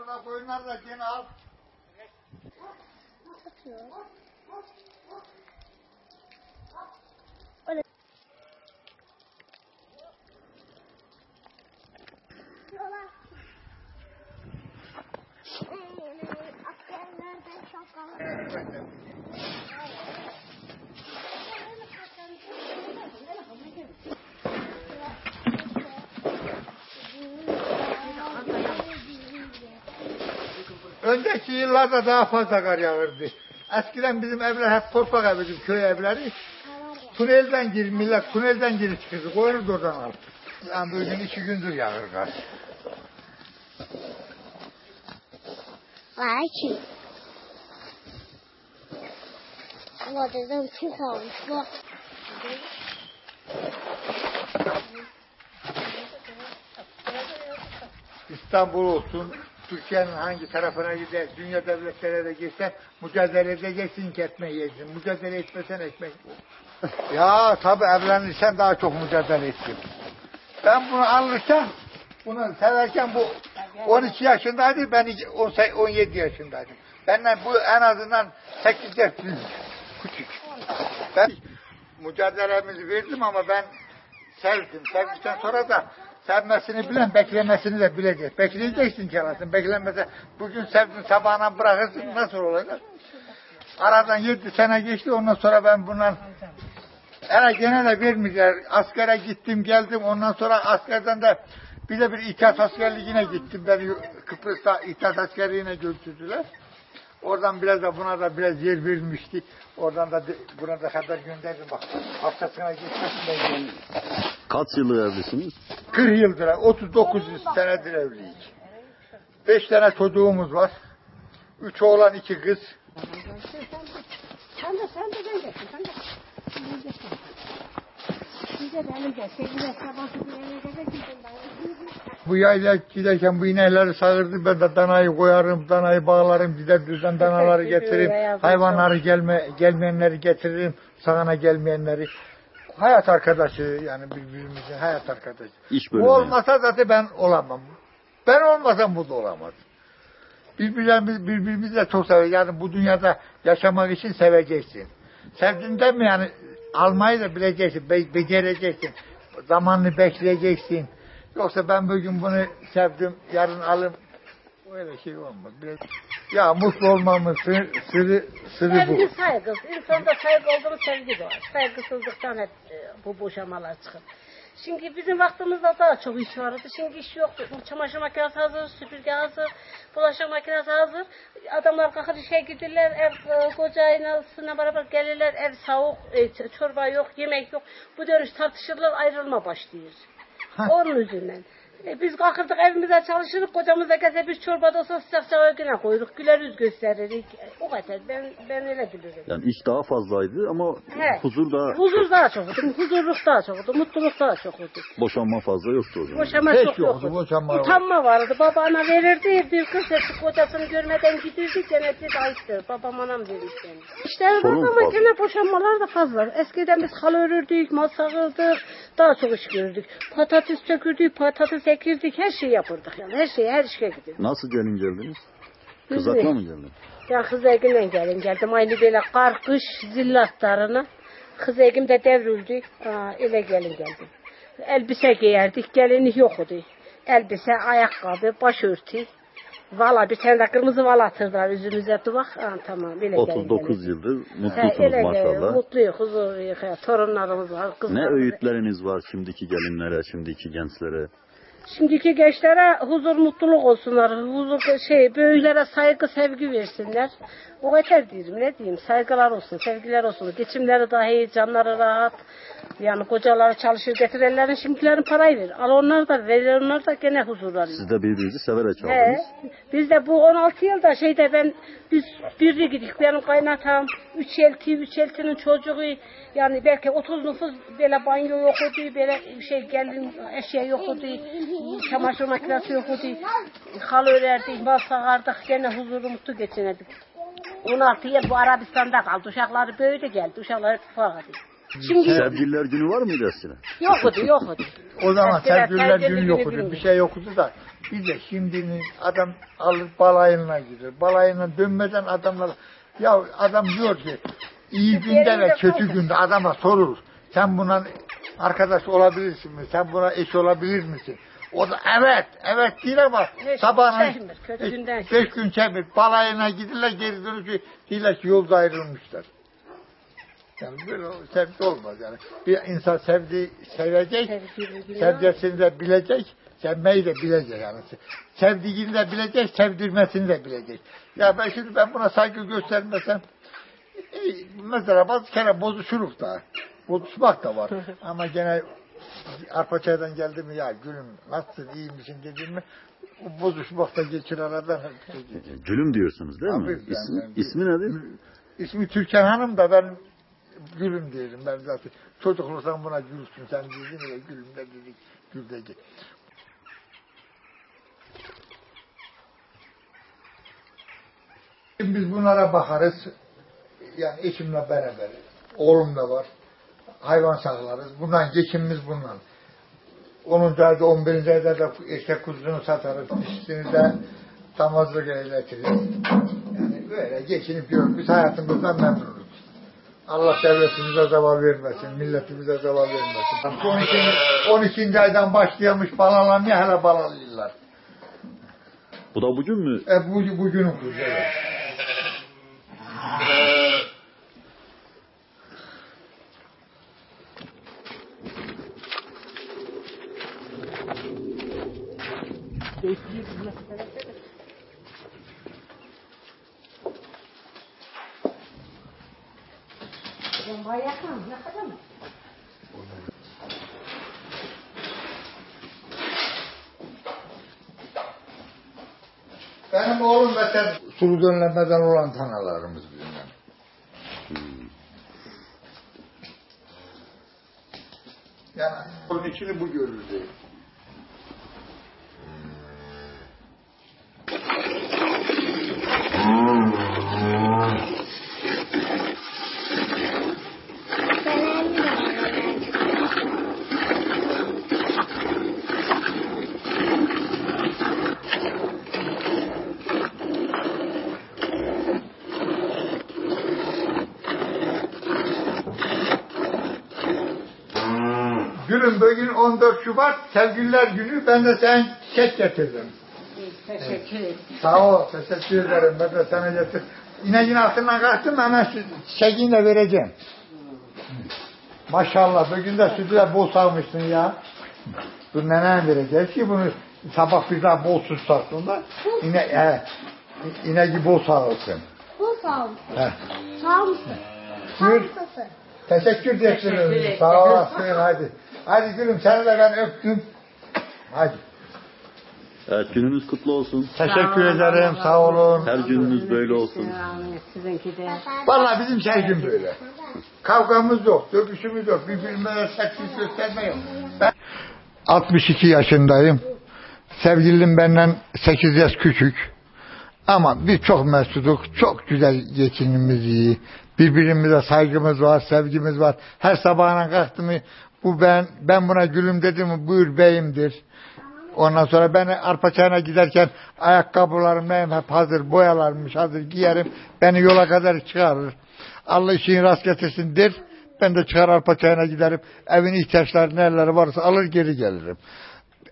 orada koyunlar da gene al. Askerlerden şapkalı. Önceki yıllarda daha fazla kar yağırdı. Eskiden bizim evler hep torpak bizim köy evleri. Tünelden gir, millet tünelden girip çıkırdı. Da oradan al. Yani bugün iki gündür yağır kar. Vay ki. Ama dedim kim kalmış bak. İstanbul olsun, Türkiye'nin hangi tarafına gider, dünya devletlere de girsen mücadele edeceksin ki ekmek yiyeceksin. Mücadele etmesen ekmek ya tabi evlenirsen daha çok mücadele ettim. Ben bunu alırken, bunu severken bu 12 yaşındaydı, ben 18 17 yaşındaydım. Benden bu en azından 8 yaş küçük. Ben mücadelemizi verdim ama ben sevdim. Sevdikten sonra da sevmesini bilen beklemesini de bilecek. Bekleyeceksin ki anasını. Beklemese bugün sevdin sabahına bırakırsın nasıl olacak? Aradan yedi sene geçti ondan sonra ben bundan Ene gene de vermeyecekler. Askere gittim geldim ondan sonra askerden de bir de bir İTAS askerliğine gittim. Beni Kıbrıs'ta İTAS askerliğine götürdüler. Oradan biraz da buna da biraz yer verilmişti. Oradan da buna da haber gönderdim bak. Haftasına gitmesin de gelin. Kaç yıllık evlisiniz? 40 yıldır, 39 senedir evliyiz. 5 tane çocuğumuz var. 3 oğlan, 2 kız. Sen de sen de ben de sen de. De. Bu yayla giderken bu inekleri sağırdı. Ben de danayı koyarım, danayı bağlarım, gider düzen danaları getiririm. Hayvanları gelme, gelmeyenleri getiririm, sağana gelmeyenleri. Hayat arkadaşı yani birbirimizin hayat arkadaşı. İş Bu olmasa zaten ben olamam. Ben olmasam bu da olamaz. Birbirimiz, birbirimizle çok seviyoruz. Yani bu dünyada yaşamak için seveceksin. Sevdiğinden mi yani almayı da bileceksin, be- becereceksin. Zamanını bekleyeceksin. Yoksa ben bugün bunu sevdim, yarın alım. Öyle şey olmaz. Biraz- Ya mutlu olmamın sırrı, sırrı, sırrı bu. Sevgi saygı. İnsanda saygı olduğunu sevgi doğar. Saygısızlıktan hep e, bu boşamalar çıkar. Şimdi bizim vaktimizde daha çok iş vardı. Şimdi iş yok. Çamaşır makinesi hazır, süpürge hazır, bulaşık makinesi hazır. Adamlar kalkar işe giderler, ev e, kocayla beraber gelirler, ev soğuk, e, çorba yok, yemek yok. Bu dönüş tartışırlar, ayrılma başlıyor. Onun yüzünden. E, biz kalkırdık evimize çalışırdık, kocamıza gelse bir çorba da olsa sıcak sıcak ögüne koyduk, güler yüz gösterirdik. E, O kadar, ben, ben öyle bilirim. Yani iş daha fazlaydı ama He. huzur da Huzur daha çoktu, huzurluk daha çoktu, mutluluk daha çoktu. boşanma fazla yoktu o zaman. Boşama Hiç çok yoktu, yoktu. boşanma yoktu. Utanma vardı. Babana verirdi. Bir kız hepsi kocasını görmeden gidirdi. Gene bir ayıptı. Babam anam dedi seni. İşte Sorun ama fazla. gene boşanmalar da fazla. Eskiden biz halı örürdük, mal sağırdık. Daha çok iş görürdük. Patates sökürdük, patates ekirdik. Her şeyi yapırdık yani. Her şeyi, her işe gidiyoruz. Nasıl gelin geldiniz? Kızakla mı geldin? Ya kız eginden gelin geldim. Aynı böyle kar, kış, zillatlarına. Kız egim de devrildi. Aa, ele gelin geldim. Elbise giyerdik. Gelini yok idi. Elbise, ayakkabı, başörtü. Vala bir tane de kırmızı vala atırdılar yüzümüze duvak. Aa, tamam öyle gelin 39 gelin. yıldır He, mutlusunuz gelin. maşallah. Mutluyuz, huzurluyuz. He, Torunlarımız var. Ne kızlarımız. öğütleriniz var şimdiki gelinlere, şimdiki gençlere? Şimdiki gençlere huzur mutluluk olsunlar. Huzur şey büyüklere saygı sevgi versinler. O kadar diyorum ne diyeyim saygılar olsun sevgiler olsun. Geçimleri daha iyi canları rahat. Yani kocaları çalışır getirirlerin şimdikilerin parayı ver. Al onlar da verir onlar da gene huzur arıyor. Siz de birbirinizi severek He, çaldınız. biz de bu 16 yılda şeyde ben biz birli gidik benim kaynatam üç elti üç eltinin çocuğu yani belki 30 nüfus böyle banyo yok idi böyle şey gelin eşya yok çamaşır makinesi yok idi halı örerdik mal sağardık gene huzurlu mutlu geçinerdik 16 yıl bu Arabistan'da kaldı uşakları böyle geldi uşaklar hep idi. Şimdi Sevgililer günü var mıydı eskiden? yoktu yoktu. O zaman Eskiden sevgili günü günü yoktu. bilmiyor. Bir şey yoktu da. Bir de şimdinin adam alır balayına gider. Balayına dönmeden adamlar ya adam diyor ki iyi günde ve kötü günde adama sorulur. Sen buna arkadaş olabilirsin mi? Sen buna eş olabilir misin? O da evet, evet değil ama Hiç sabahın kötü günden beş gün çekmir. Balayına gidirler geri dönüşü diyorlar ki yolda ayrılmışlar. Yani böyle sevgi olmaz yani. Bir insan sevdiği sevecek, sevdesini de bilecek, sevmeyi de bilecek yani. Sevdiğini de bilecek, sevdirmesini de bilecek. Ya ben şimdi ben buna saygı göstermesem, iyi, mesela bazı kere bozuşuruz da. Bozuşmak da var. Ama gene arpa çaydan geldi mi ya gülüm nasılsın iyi misin dedim mi o bozuşmak da geçir aradan. Gülüm diyorsunuz değil mi? Ben- İsmi, ben- ismi nedir? İsmi Türkan Hanım da ben gülüm diyelim ben zaten. Çocukluktan buna gülsün sen dedin ya gülüm de dedik gül. Şimdi biz bunlara bakarız. Yani eşimle beraber. Oğlum da var. Hayvan saklarız. Bundan geçimimiz bundan. 10. ayda 11. ayda da eşek kuzunu satarız. Üstünü de damazlık eyletiriz. Yani böyle geçinip yiyoruz. Biz hayatımızdan memnunuz. Allah devletimize zeval vermesin, milletimize zeval vermesin. 12. 12. aydan başlayamış balalamaya hele balalıyorlar. Bu da bugün mü? E bu, bugünün kuzu. evet. Benim oğlum ve sen sulu dönlemeden olan tanalarımız bizimle. Yani onun içini bu görürdü. Gülüm bugün 14 Şubat sevgililer günü ben de sen çiçek getirdim. Teşekkür ederim. Sağ ol teşekkür ederim ben de sana getir. İneğin altından kalktım hemen şu çiçeğini de vereceğim. Maşallah bugün de sütü de bol sağmışsın ya. Dur nenen vereceğiz ki bunu sabah bir daha bol süt sattın da ine, e, ineği bol sağılsın. Bu sağ ol. He. Sağ mısın? Sağ mısın? Teşekkür ederim. Sağ olasın hadi. Hadi gülüm seni de ben öptüm. Hadi. Evet gününüz kutlu olsun. Teşekkür ederim. Sağ olun. Her gününüz böyle olsun. Amin. Sizinki de. Vallahi bizim şey gün böyle. Kavgamız yok, dövüşümüz yok, birbirimize seksiz gösterme yok. Ben 62 yaşındayım. Sevgilim benden 8 yaş küçük. Ama biz çok mesuduk, çok güzel geçinimiz iyi. Birbirimize saygımız var, sevgimiz var. Her sabahına kalktı mı bu ben, ben buna gülüm dedim mi buyur beyimdir. Ondan sonra ben arpa çayına giderken ayakkabılarım benim hep hazır, boyalarmış hazır giyerim. Beni yola kadar çıkarır. Allah işini rast getirsin der. Ben de çıkar arpa çayına giderim. Evin ihtiyaçları nereleri varsa alır geri gelirim.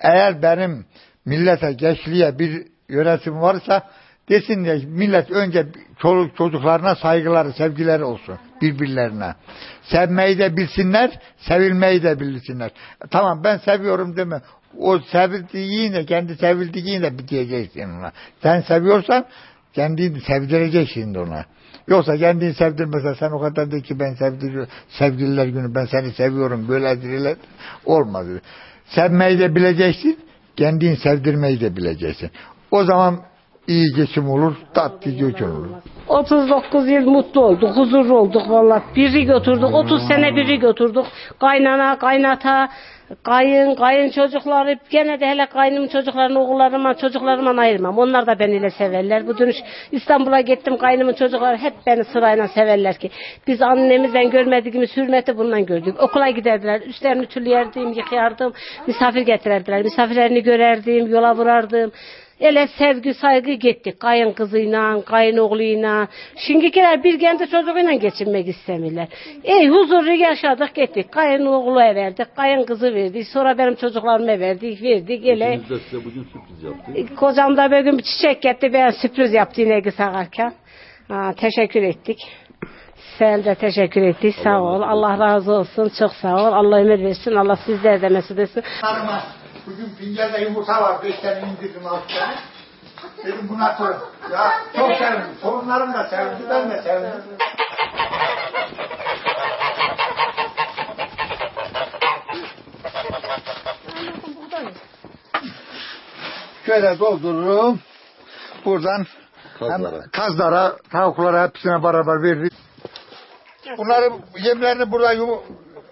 Eğer benim millete, gençliğe bir yönetim varsa desin ya millet önce çoluk çocuklarına saygıları, sevgileri olsun birbirlerine. Sevmeyi de bilsinler, sevilmeyi de bilsinler. Tamam ben seviyorum deme. O sevildiğini, kendi sevildiğini de diyeceksin ona. Sen seviyorsan kendini sevdireceksin ona. Yoksa kendini sevdirmesen sen o kadar de ki ben sevdiriyorum. Sevgililer günü ben seni seviyorum böyle diriler. Olmaz. Sevmeyi de bileceksin. Kendini sevdirmeyi de bileceksin. O zaman iyi geçim olur, tatlı geçim olur. 39 yıl mutlu olduk, huzurlu olduk vallahi. Biri götürdük, 30 sene biri götürdük. Kaynana, kaynata, Kayın, kayın çocukları, gene de hele kayınımın çocuklarını oğullarıma, çocuklarıma ayırmam. Onlar da beni ile severler. Bu dönüş İstanbul'a gittim, kayınımın çocukları hep beni sırayla severler ki. Biz annemizden görmediğimiz hürmeti bundan gördük. Okula giderdiler, üstlerini tüllerdim, yıkayardım, misafir getirirdiler. Misafirlerini görerdim, yola vurardım. Ele sevgi saygı gittik. Kayın kızıyla, kayın oğluyla. Şimdikiler bir kendi çocuğuyla geçinmek istemiyorlar. Ey huzurlu yaşadık gittik. Kayın oğlu verdik, kayın kızı verdik. Sonra benim çocuklarıma verdik, verdik. Ele Biz de size bugün sürpriz yaptık. Kocam da bir gün bir çiçek getirdi. Ben sürpriz yaptı ineği sağarken. Ha, teşekkür ettik. Sen de teşekkür ettik. Sağ ol. Allah razı olsun. Çok sağ ol. Allah ömür versin. Allah sizler de mesut etsin. Hanıma bugün fincanda yumurta var. Beş tane indirdim altı tane. Dedim buna koy. Ya çok sevindim. Torunlarım da sevindi. Ben de sevindim. Şöyle doldururum. Buradan Kazlara. kazlara, tavuklara hepsine beraber veririm. Bunları yemlerini burada yum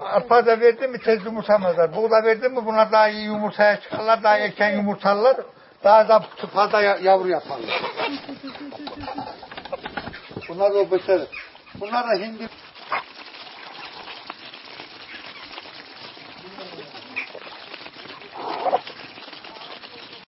arpa da verdim mi tez yumurtamazlar. Buğda verdim mi bunlar daha iyi yumurtaya çıkarlar, daha erken yumurtarlar. Daha da fazla ya- yavru yaparlar. Bunlar da beşer. Bunlar da hindi